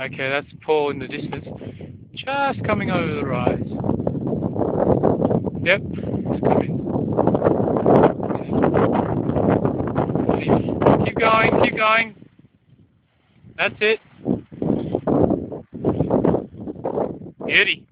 Okay, that's Paul in the distance. Just coming over the rise. Yep, it's coming. Keep going, keep going. That's it. Beauty.